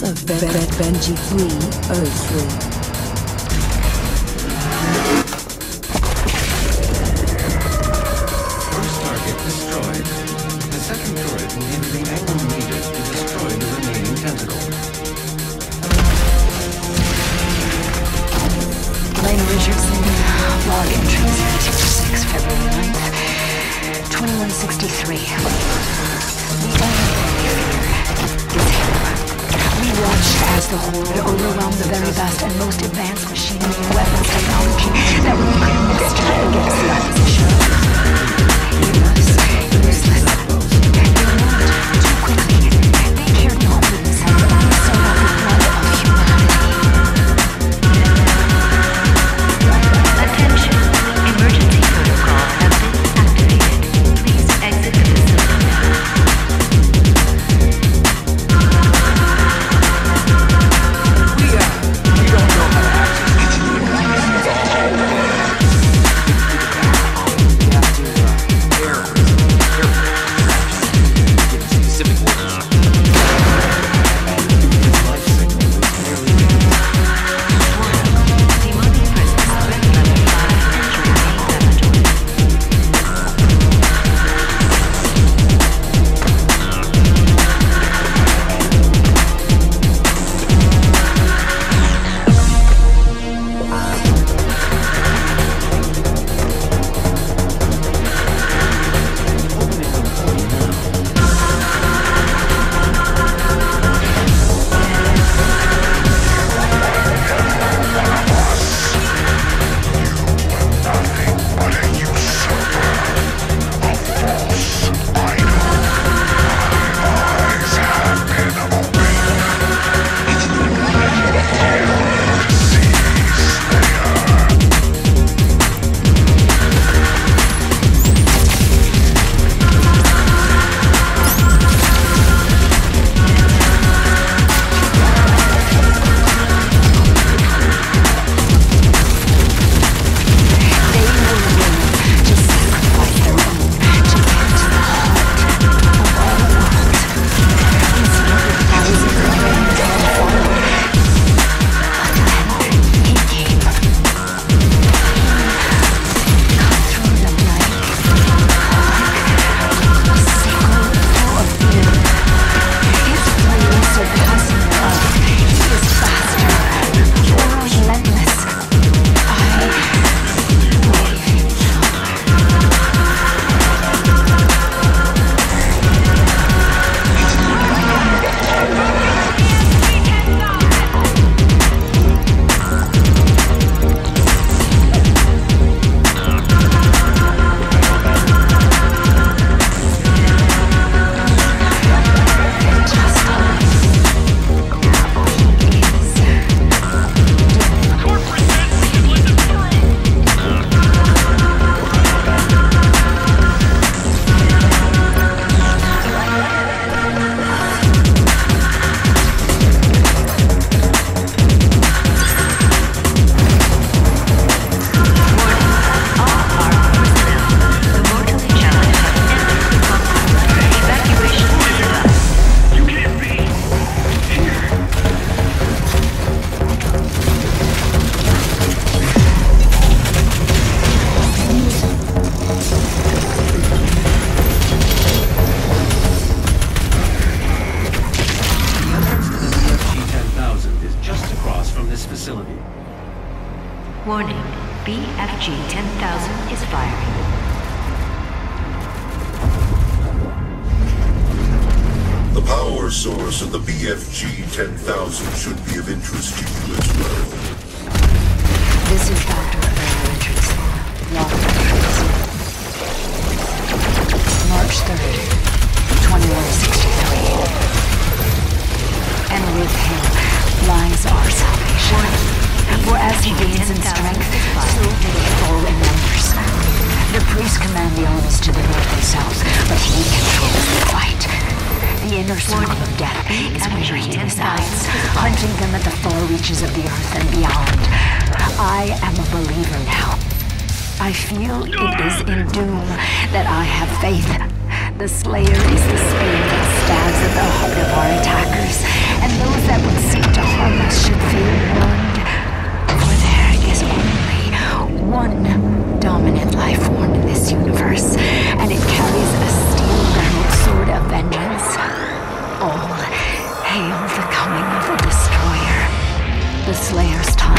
presence of ben ben Benji 303. First target destroyed. The second turret will the angle needed to destroy the remaining tentacle. Lane Richardson, log entry 066, February 9th, 2163. Watched as the Horde overwhelmed the very best and most advanced machinery and weapons technology that we could muster against the opposition. FG-10000 should be of interest to you as well. This is Dr. Richards. March 3rd, 2163. And with him lies our salvation. For as he gains in strength, so do they fall in numbers. The priests command the armies to the north and south, but he controls the fight. The inner circle of death is measuring the signs, hunting them at the far reaches of the earth and beyond. I am a believer now. I feel it is in doom that I have faith. The Slayer is the spear that stabs at the heart of our attackers, and those that would seek to harm us should feel warned. For there is only one dominant life form in this universe, and it carries a road of vengeance. All hail the coming of the Destroyer, the Slayer's time.